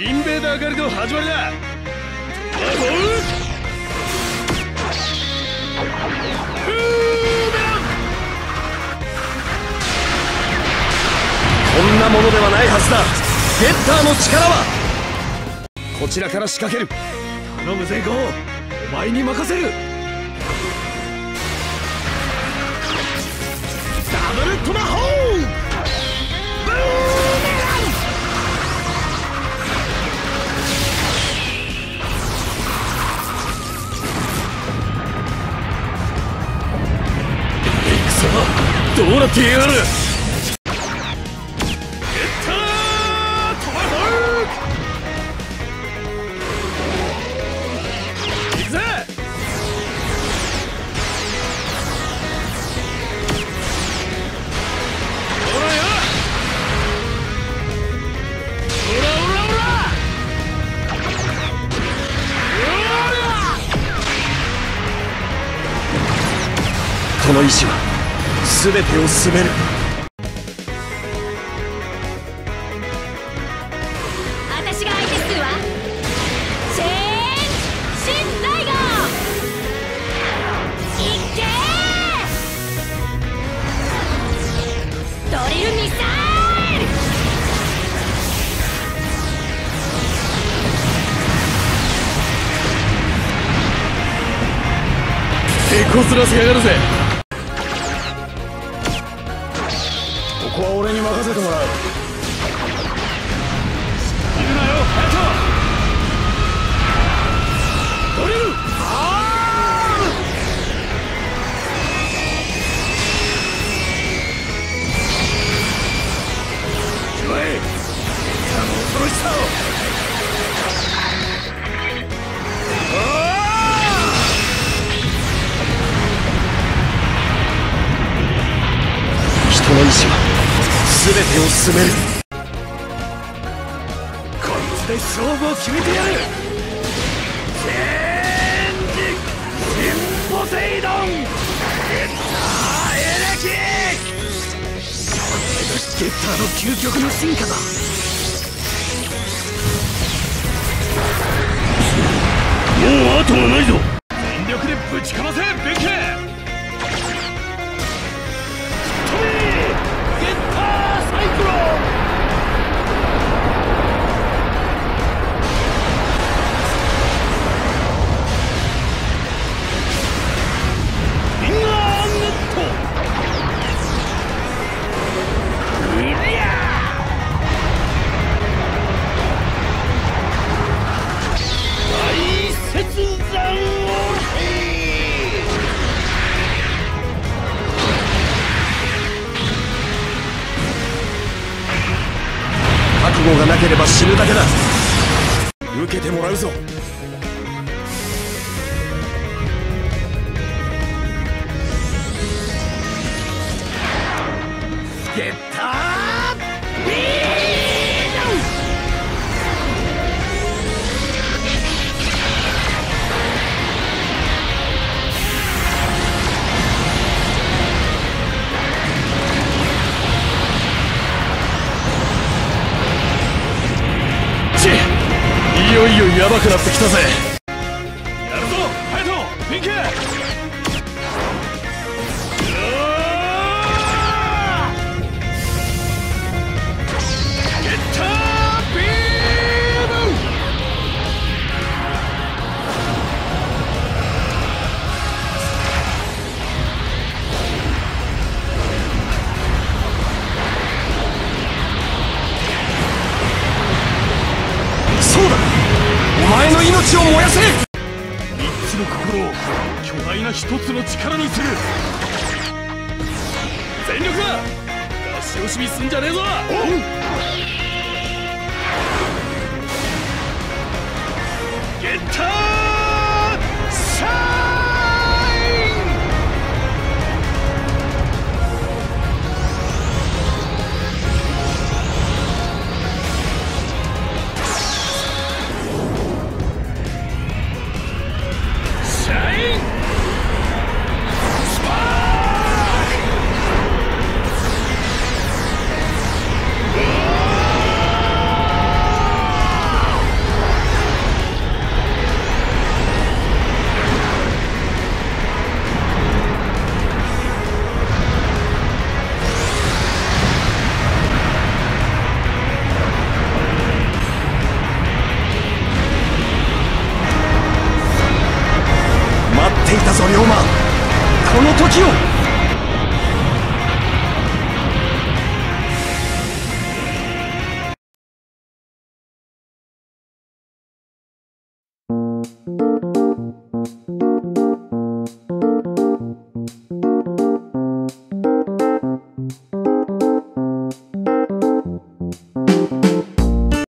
インベーダー狩りの始まりだ。こんなものではないはずだ。ゲッターの力は。こちらから仕掛ける。頼むぜゴー。お前に任せる。くそどうなってやるこの意志は全てを進める。私が相手するわチェーン新大号いっけー。ドリルミサイル。手こずらせやがるぜここは俺に任せてもらう。いるなよハヤトドリルアームしまえあの恐ろしさをあー人の意志は全てを進める。こいつで勝負を決めてやる。チェンジシンポセイドンゲッターエレキこれがゲッターの究極の進化だ。もう後がないぞ。全力でぶちかませベッケば死ぬだけだ。受けてもらうぞ。ゲッターいよヤバくなってきたぜ。やるぞハヤトピンク前の命を燃やせ。三つの心を巨大な一つの力にする。全力だ。出し惜しみすんじゃねえぞ。Música